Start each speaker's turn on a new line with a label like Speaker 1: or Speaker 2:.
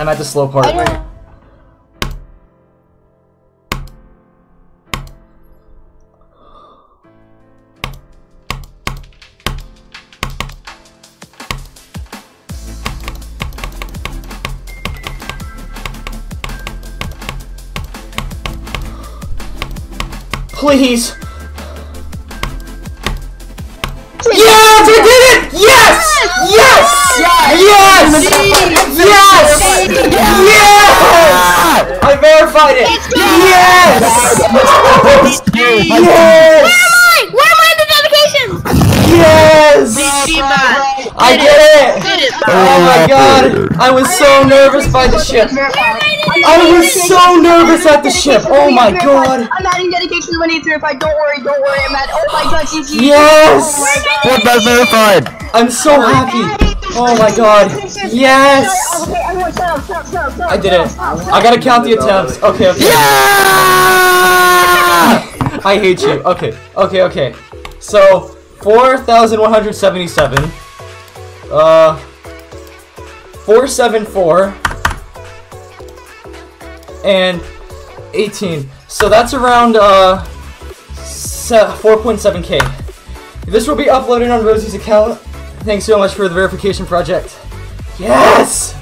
Speaker 1: I'm at the slow part.
Speaker 2: I don't.
Speaker 1: Please. Yes, I did it! Yes! Yes! Yes! Yes! I verified it! Yes! Yes!
Speaker 2: Where are my notifications?
Speaker 1: Yes!
Speaker 3: G-Man.
Speaker 1: I did it!
Speaker 3: Did it,
Speaker 1: Oh my god! I was so nervous by the ship. I was so nervous at the ship. Oh my god!
Speaker 4: I'm adding dedication when it's verified. Don't worry, don't worry. I'm adding. Oh my god, GG.
Speaker 1: Yes!
Speaker 5: What that's verified?
Speaker 1: I'm so happy. Oh my god. Yes! I did it. I gotta count the attempts. Okay, okay. I hate you. Okay, okay, okay. So, 4,177. Uh, 474. And 18. So that's around, uh, 4.7k. This will be uploaded on Rosi's account. Thanks so much for the verification project. Yes!